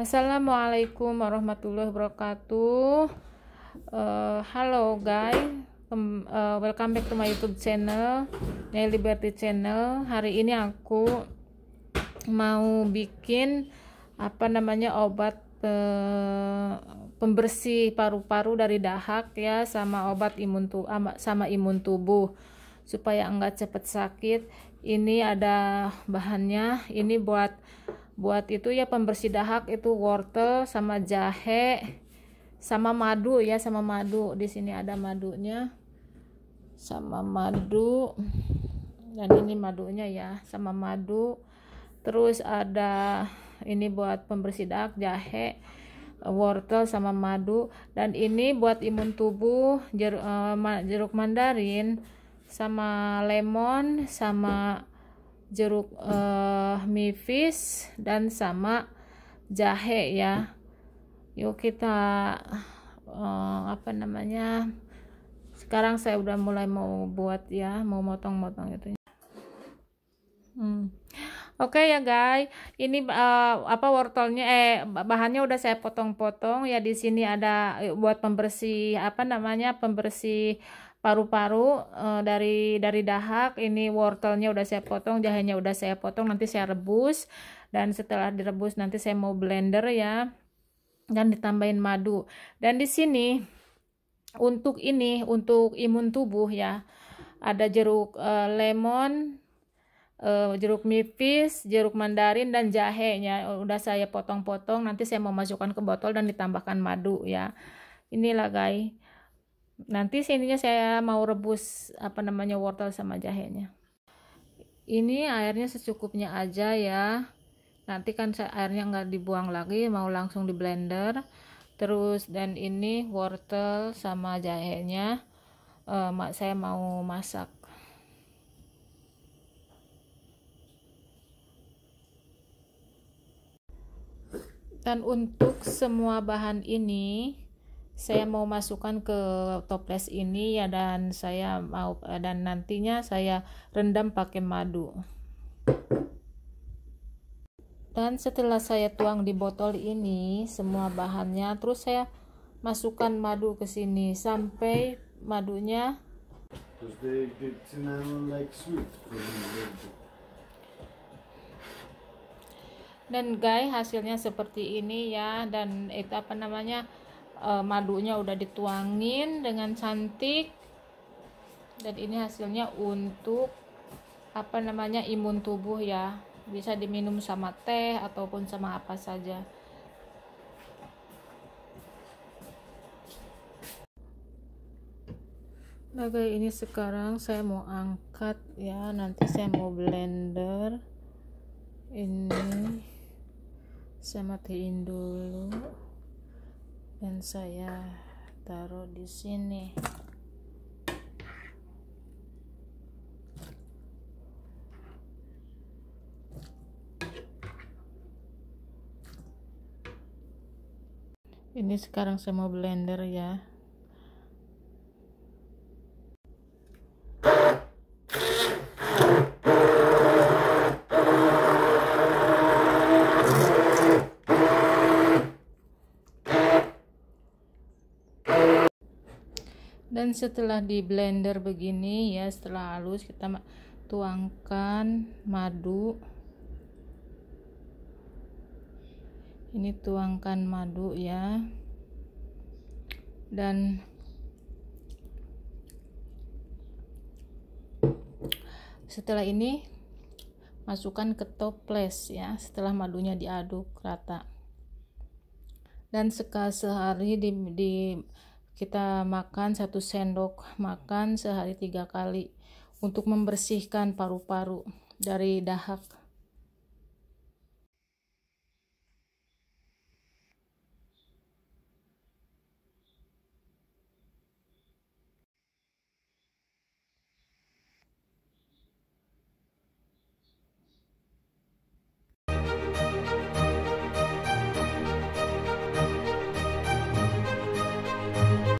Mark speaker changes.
Speaker 1: Assalamualaikum warahmatullahi wabarakatuh. Uh, halo guys, um, uh, welcome back to my YouTube channel, Nay Liberty Channel. Hari ini aku mau bikin apa namanya obat uh, pembersih paru-paru dari dahak ya, sama obat imun tubuh sama imun tubuh supaya enggak cepat sakit. Ini ada bahannya. Ini buat buat itu ya pembersih dahak itu wortel sama jahe sama madu ya sama madu. Di sini ada madunya sama madu. Dan ini madunya ya sama madu. Terus ada ini buat pembersih dahak jahe wortel sama madu. Dan ini buat imun tubuh jeruk, uh, jeruk mandarin sama lemon sama jeruk uh, mifis dan sama jahe ya. Yuk kita uh, apa namanya sekarang saya udah mulai mau buat ya mau motong-motong itu hmm. Oke okay ya guys, ini uh, apa wortelnya? Eh bahannya udah saya potong-potong. Ya di sini ada buat pembersih apa namanya pembersih paru-paru uh, dari dari dahak ini wortelnya udah saya potong jahenya udah saya potong nanti saya rebus. Dan setelah direbus nanti saya mau blender ya. Dan ditambahin madu. Dan di sini untuk ini untuk imun tubuh ya ada jeruk uh, lemon uh, jeruk nipis jeruk mandarin dan jahenya. Udah saya potong-potong nanti saya mau masukkan ke botol dan ditambahkan madu ya. Inilah guys nanti sininya saya mau rebus apa namanya wortel sama jahenya. Ini airnya secukupnya aja ya. Nanti kan airnya nggak dibuang lagi mau langsung di blender. Terus dan ini wortel sama jahenya uh, saya mau masak. Dan untuk semua bahan ini saya mau masukkan ke toples ini ya dan saya mau dan nantinya saya rendam pakai madu. Dan setelah saya tuang di botol ini semua bahannya terus saya masukkan madu ke sini sampai madunya dan guys hasilnya seperti ini ya. Dan itu apa namanya uh, madunya udah dituangin dengan cantik. Dan ini hasilnya untuk apa namanya imun tubuh ya. Bisa diminum sama teh ataupun sama apa saja. Nah guys ini sekarang saya mau angkat ya. Nanti saya mau blender. Ini saya matiin dulu dan saya taruh di sini. Ini sekarang saya mau blender ya dan setelah di blender begini ya setelah halus kita tuangkan madu. Ini tuangkan madu ya. Dan setelah ini masukkan ke toples ya setelah madunya diaduk rata. Dan sekali sehari di, di kita makan satu sendok makan sehari tiga kali untuk membersihkan paru-paru dari dahak